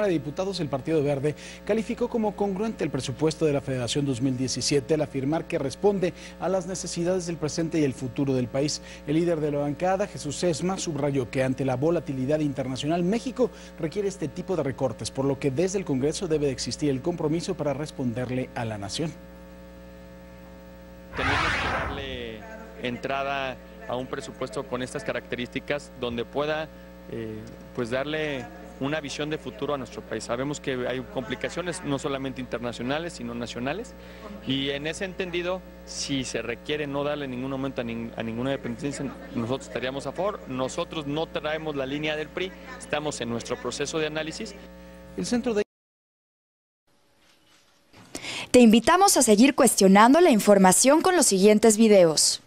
Cámara de Diputados, el Partido Verde calificó como congruente el presupuesto de la Federación 2017 al afirmar que responde a las necesidades del presente y el futuro del país. El líder de la bancada, Jesús Esma, subrayó que ante la volatilidad internacional, México requiere este tipo de recortes, por lo que desde el Congreso debe de existir el compromiso para responderle a la nación. Tenemos que darle entrada a un presupuesto con estas características donde pueda eh, pues darle una visión de futuro a nuestro país. Sabemos que hay complicaciones no solamente internacionales, sino nacionales, y en ese entendido, si se requiere no darle ningún aumento a, a ninguna dependencia, nosotros estaríamos a favor. Nosotros no traemos la línea del PRI, estamos en nuestro proceso de análisis. El centro de Te invitamos a seguir cuestionando la información con los siguientes videos.